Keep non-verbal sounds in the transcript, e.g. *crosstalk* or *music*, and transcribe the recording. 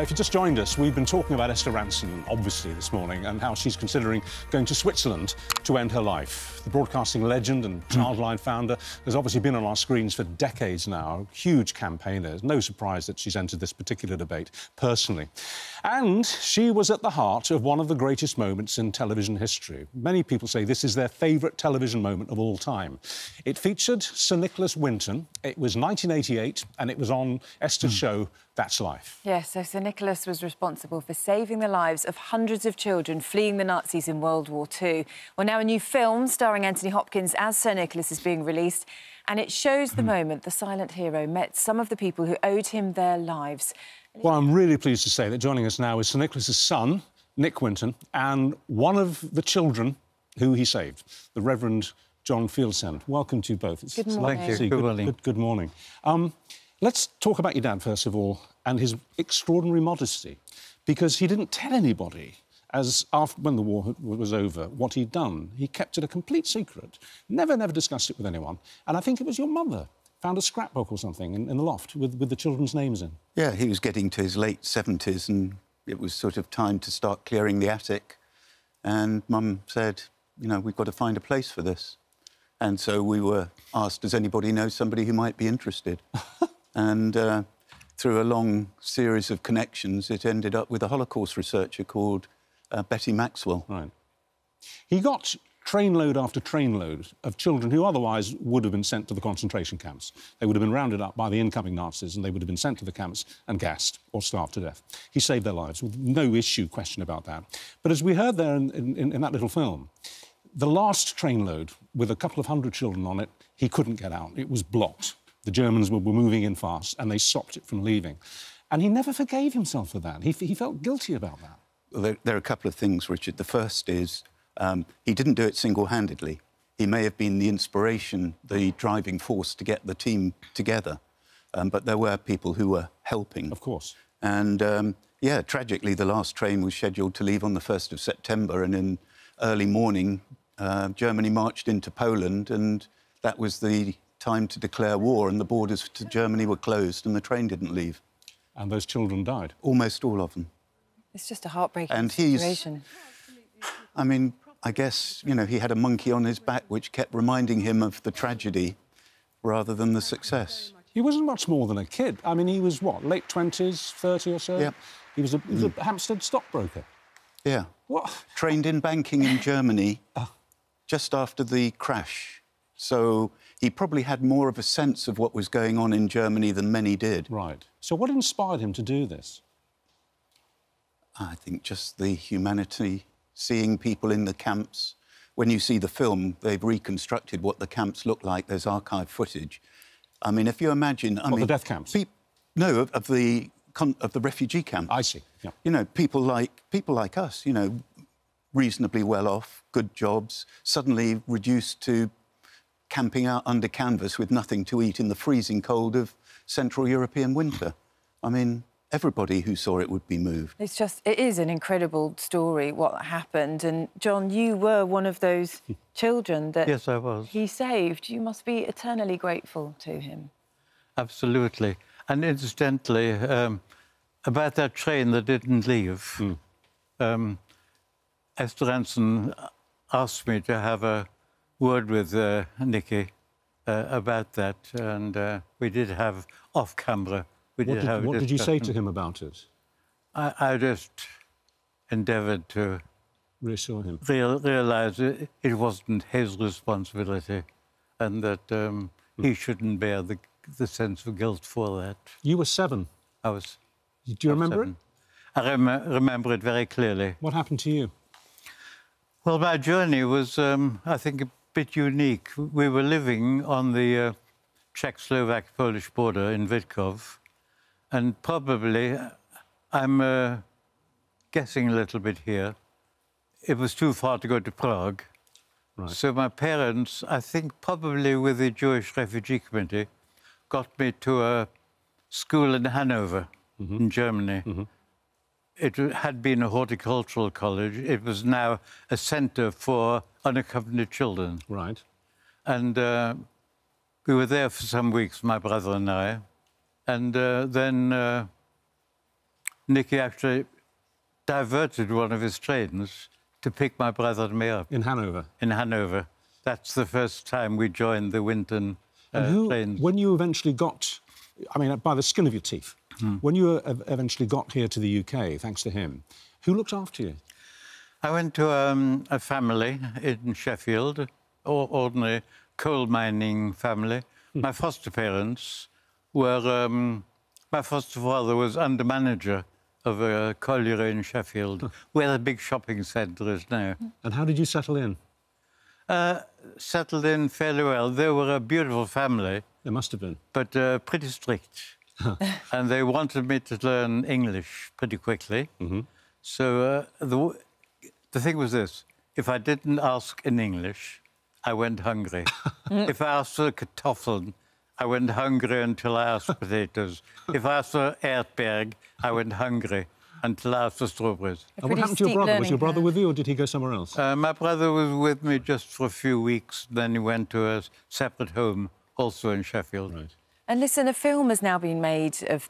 If you just joined us, we've been talking about Esther Rantzen, obviously, this morning, and how she's considering going to Switzerland to end her life. The broadcasting legend and hmm. Childline founder has obviously been on our screens for decades now, huge campaigner. No surprise that she's entered this particular debate personally. And she was at the heart of one of the greatest moments in television history. Many people say this is their favourite television moment of all time. It featured Sir Nicholas Winton. It was 1988, and it was on Esther's hmm. show, That's Life. Yes, so Sir Nicholas was responsible for saving the lives of hundreds of children fleeing the Nazis in World War II. Well, now a new film starring Anthony Hopkins as Sir Nicholas is being released, and it shows the moment the silent hero met some of the people who owed him their lives. Well, I'm really pleased to say that joining us now is Sir Nicholas's son, Nick Winton, and one of the children who he saved, the Reverend John Fieldsend. Welcome to you both. It's Good morning. Thank see you. Good morning. Good, good morning. Um, let's talk about your dad, first of all, and his extraordinary modesty, because he didn't tell anybody as after, when the war was over what he'd done. He kept it a complete secret, never, never discussed it with anyone. And I think it was your mother found a scrapbook or something in, in the loft with, with the children's names in. Yeah, he was getting to his late 70s and it was sort of time to start clearing the attic. And Mum said, you know, we've got to find a place for this. And so we were asked, does anybody know somebody who might be interested? *laughs* and uh, through a long series of connections, it ended up with a Holocaust researcher called uh, Betty Maxwell. Right. He got trainload after trainload of children who otherwise would have been sent to the concentration camps. They would have been rounded up by the incoming Nazis and they would have been sent to the camps and gassed or starved to death. He saved their lives with no issue, question about that. But as we heard there in, in, in that little film, the last trainload with a couple of hundred children on it, he couldn't get out. It was blocked. The Germans were, were moving in fast and they stopped it from leaving. And he never forgave himself for that. He, he felt guilty about that. Well, there, there are a couple of things, Richard. The first is um, he didn't do it single handedly. He may have been the inspiration, the driving force to get the team together, um, but there were people who were helping. Of course. And um, yeah, tragically, the last train was scheduled to leave on the 1st of September, and in early morning, uh, Germany marched into Poland, and that was the time to declare war, and the borders to Germany were closed, and the train didn't leave. And those children died. Almost all of them. It's just a heartbreaking And he's- situation. I mean, I guess, you know, he had a monkey on his back which kept reminding him of the tragedy rather than the success. He wasn't much more than a kid. I mean, he was what, late 20s, 30 or so? Yeah. He was a, he was a mm. Hampstead stockbroker. Yeah. What? Trained in banking in *laughs* Germany just after the crash. So he probably had more of a sense of what was going on in Germany than many did. Right. So, what inspired him to do this? I think just the humanity, seeing people in the camps. When you see the film, they've reconstructed what the camps look like. There's archive footage. I mean, if you imagine, I What, the death camps? no, of, of the con- of the refugee camps. I see. Yeah. You know, people like people like us. You know, reasonably well off, good jobs, suddenly reduced to camping out under canvas with nothing to eat in the freezing cold of Central European winter. I mean, everybody who saw it would be moved. It's just, it is an incredible story what happened. And John, you were one of those *laughs* children that Yes, I was. he saved. You must be eternally grateful to him. Absolutely. And incidentally, um, about that train that didn't leave, um, Esther Rantzen asked me to have a word with uh, Nicky uh, about that, and uh, we did have off camera. We What did did, have a what did you say to him about it? I, I just endeavoured to Reassure him. real, realize it, it wasn't his responsibility, and that um, he shouldn't bear the, the sense of guilt for that. You were seven. I was. Do you remember seven. it? I rem- remember it very clearly. What happened to you? Well, my journey was, um, I think, bit unique. We were living on the uh, Czech-Slovak-Polish border in Vitkov, and probably, I'm uh, guessing a little bit here, it was too far to go to Prague. Right. So my parents, I think probably with the Jewish Refugee Committee, got me to a school in Hanover, in Germany. It had been a horticultural college. It was now a centre for unaccompanied children. Right. And uh, we were there for some weeks, my brother and I. And uh, then uh, Nicky actually diverted one of his trains to pick my brother and me up In Hanover. in Hanover. That's the first time we joined the Winton uh, And who, trains. when you eventually got, I mean, by the skin of your teeth, Hmm. when you eventually got here to the UK, thanks to him, who looked after you? I went to um, a family in Sheffield, or ordinary coal mining family. My foster parents were. Um, my foster father was under manager of a colliery in Sheffield, where the big shopping centre is now. And how did you settle in? Uh, settled in fairly well. They were a beautiful family, There must have been. but uh, pretty strict. *laughs* and they wanted me to learn English pretty quickly. So uh, the, the thing was this if I didn't ask in English, I went hungry. *laughs* if I asked for kartoffeln, I went hungry until I asked for potatoes. *laughs* If I asked for erdberg, I went hungry until I asked for strawberries. And what happened to your brother? Was your brother with you or did he go somewhere else? Uh, my brother was with me just for a few weeks, then he went to a separate home, also in Sheffield. right. And listen, a film has now been made of